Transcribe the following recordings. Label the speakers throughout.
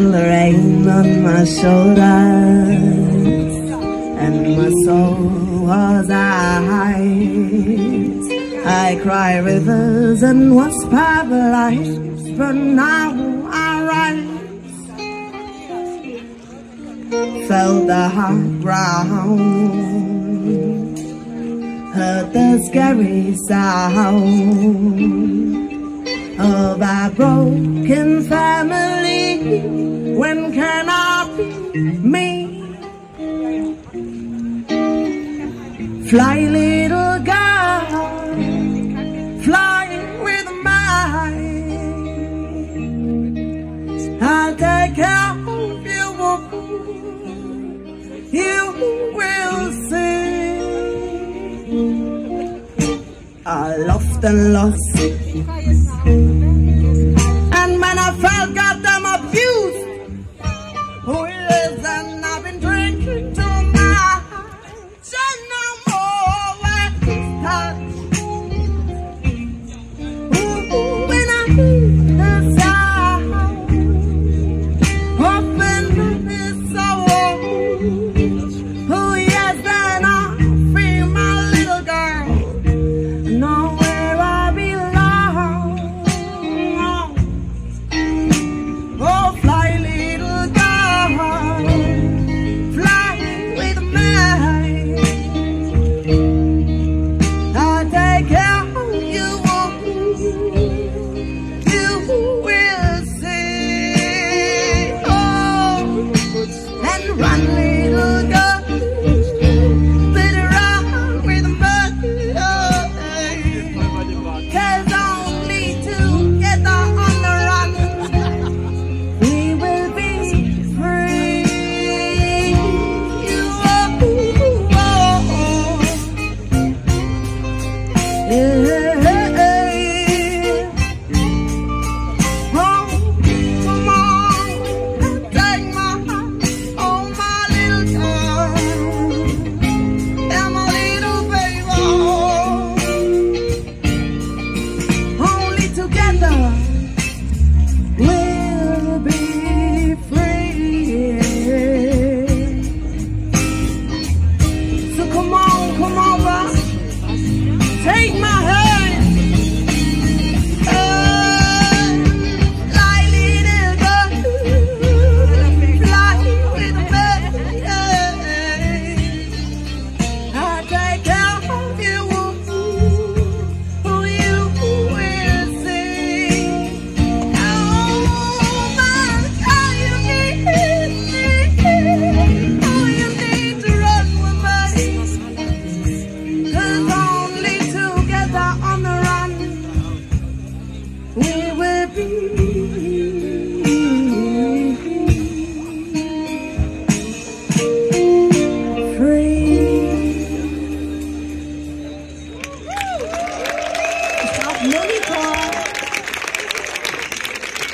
Speaker 1: The rain on my shoulders And my soul was eyes I cry rivers and was paralyzed But now I rise. Felt the hard ground heard the scary sound of our broken family. When can I be me? Fly, little girl, flying with mine. I'll take care of you. You will see. I lost and lost. And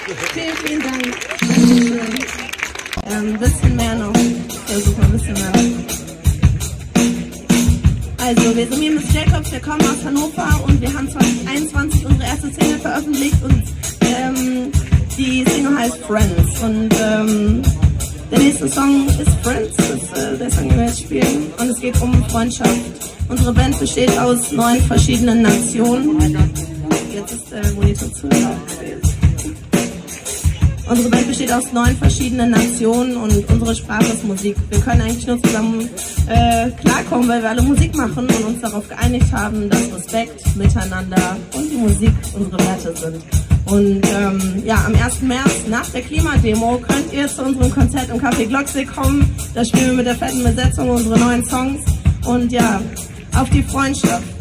Speaker 1: Vielen, vielen Dank. Ein bisschen mehr noch. Versuch mal ein bisschen mehr. Also, wir sind mit Jacobs, wir kommen aus Hannover und wir haben 2021 unsere erste Single veröffentlicht und ähm, die Single heißt Friends. Und ähm, der nächste Song ist Friends, das ist äh, der Song, den wir jetzt spielen. Und es geht um Freundschaft. Unsere Band besteht aus neun verschiedenen Nationen. Jetzt ist der Monitor zu. Unsere Band besteht aus neun verschiedenen Nationen und unsere Sprache ist Musik. Wir können eigentlich nur zusammen äh, klarkommen, weil wir alle Musik machen und uns darauf geeinigt haben, dass Respekt, Miteinander und die Musik unsere Werte sind. Und ähm, ja, am 1. März nach der Klimademo könnt ihr zu unserem Konzert im Café Glocksee kommen. Da spielen wir mit der fetten Besetzung unsere neuen Songs. Und ja, auf die Freundschaft.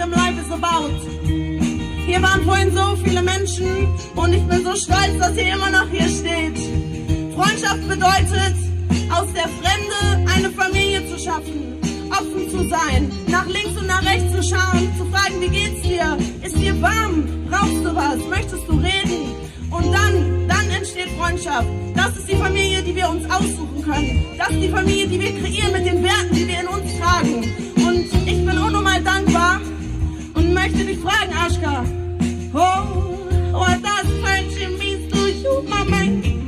Speaker 1: im Life is about. Hier waren vorhin so viele Menschen und ich bin so stolz, dass ihr immer noch hier steht. Freundschaft bedeutet, aus der Fremde eine Familie zu schaffen, offen zu sein, nach links und nach rechts zu schauen, zu fragen, wie geht's dir, ist dir warm, brauchst du was, möchtest du reden? Und dann, dann entsteht Freundschaft. Das ist die Familie, die wir uns aussuchen können. Das ist die Familie, die wir kreieren mit den Werten, die wir in uns tragen. Und ich bin unnormal dankbar, möchte dich fragen, Aschka. Oh, oh, das friendship mean to you, my?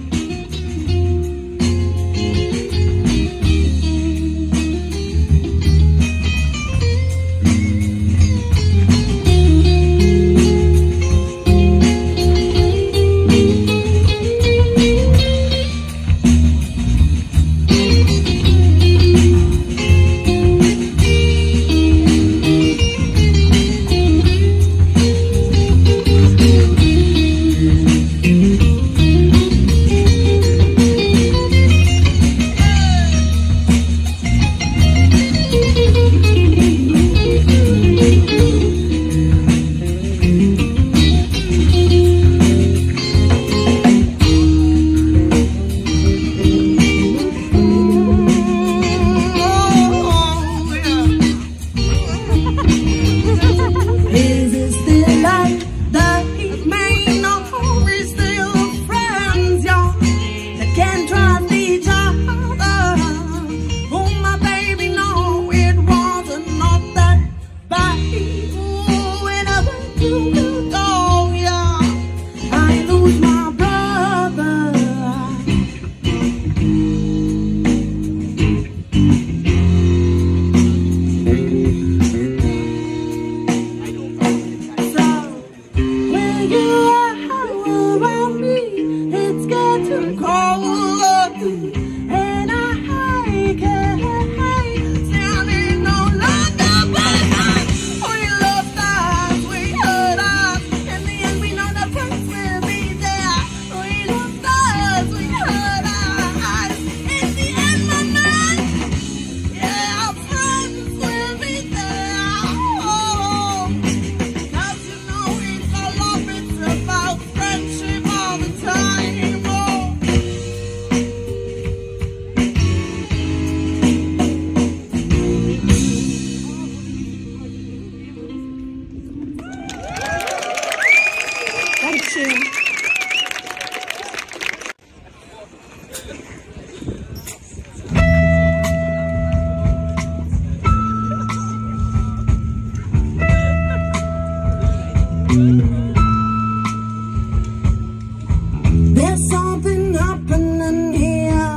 Speaker 1: There's something happening here.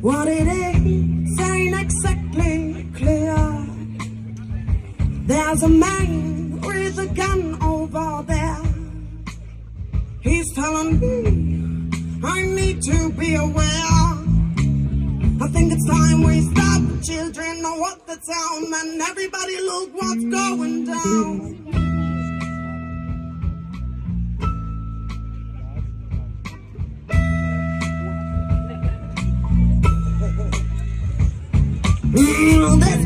Speaker 1: What it is ain't exactly clear. There's a man with a gun over there. He's telling me I need to be aware. I think it's time we stop. Children know what the sound, and everybody look what's going down. know that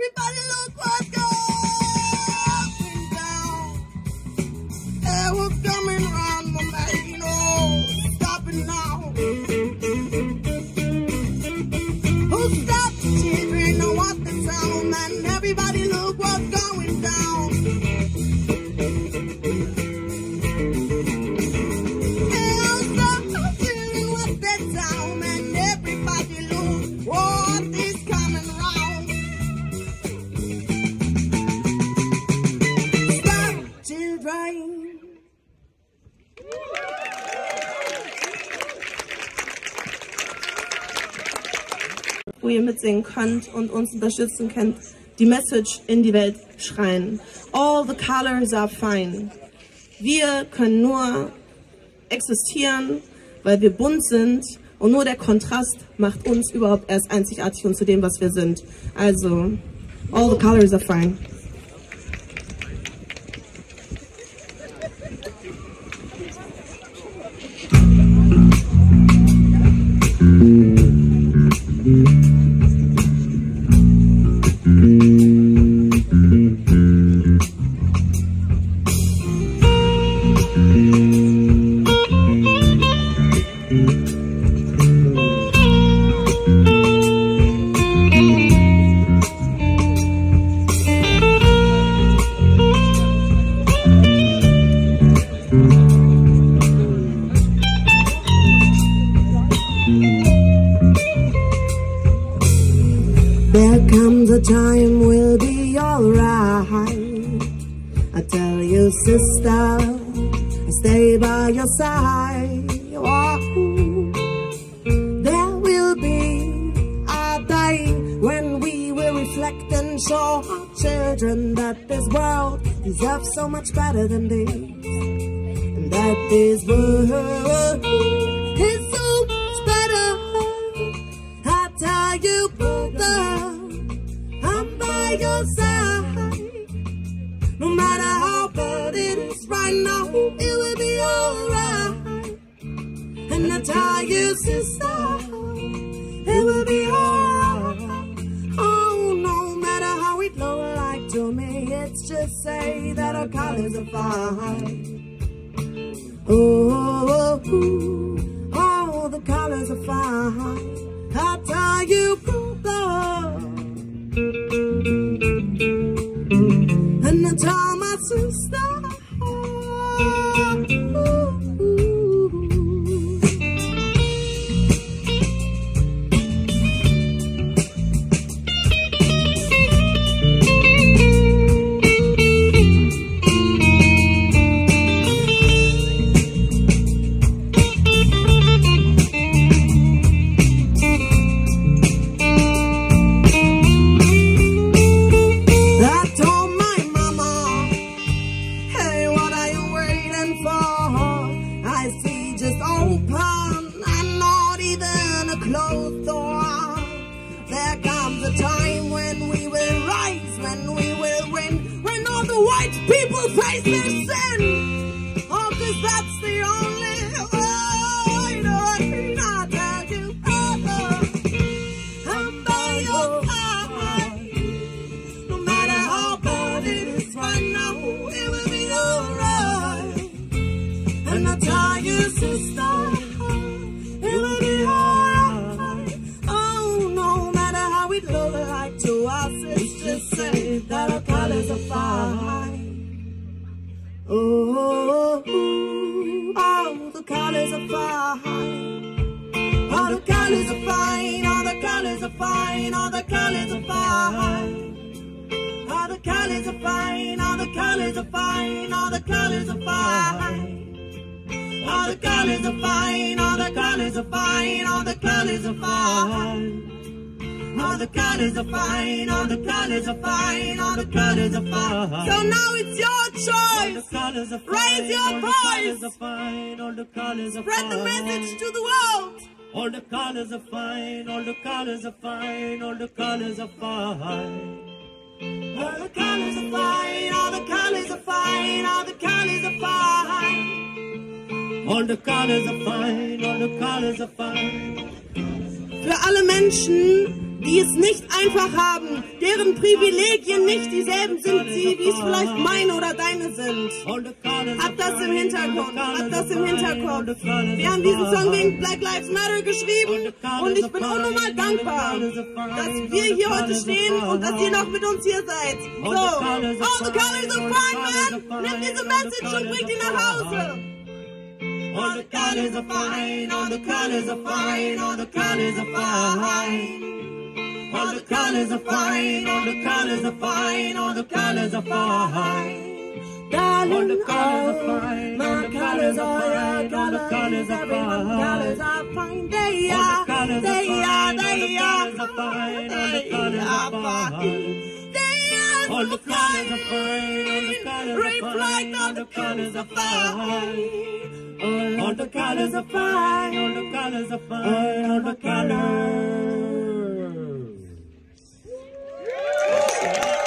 Speaker 1: Everybody look what's könnt und uns unterstützen könnt, die Message in die Welt schreien. All the colors are fine. Wir können nur existieren, weil wir bunt sind und nur der Kontrast macht uns überhaupt erst einzigartig und zu dem, was wir sind. Also, all the colors are fine. Time we'll be alright. I tell you, sister, stay by your side. Oh, there will be a day when we will reflect and show our children that this world deserves so much better than this. And that this world by your side. No matter how bad it is right now, it will be alright. And I tell you, sister, it will be alright. Oh, no matter how it look like to me, it's just say that our colors are fine. Oh, oh, oh, oh, all the colors are fine. I tell you, brother, tell my are fine, all the colors are fine, all the colors are fine. All the colors are fine, all the colors are fine, all the colors are fine. So now it's your choice. Raise your voice. Are fine, all the colors are fine. Spread the fine. message to the world. All the colors are fine, all the colors are fine, all the colors are fine. All the colors are fine, all the colors are fine, all the colors are fine. All the colors are fine, all the colors are fine. Für alle Menschen, die es nicht einfach haben, deren Privilegien nicht dieselben sind, sie, wie es vielleicht meine oder deine sind. Habt das im Hintergrund, habt das im colors Wir haben diesen Song wegen Black Lives Matter geschrieben und ich bin unnormal dankbar, dass wir hier heute stehen und dass ihr noch mit uns hier seid. So, all the colors are fine, man. Nimm diese Message und bringt die nach Hause. All the colors are fine, all the colors are fine, all the colors are fine. All the colors are fine, all the colors are fine, all the colors are fine. Darling, All the colors are oh, fine, all the colors are fine, all the colors, are fine. colors are. They are, the colors are they are, they the are, colors are fine, all the colors are fine. They All the colors are fine, all the colors are fine, all, the colors are fine. All the colors are fine. All, all the colors. Yeah.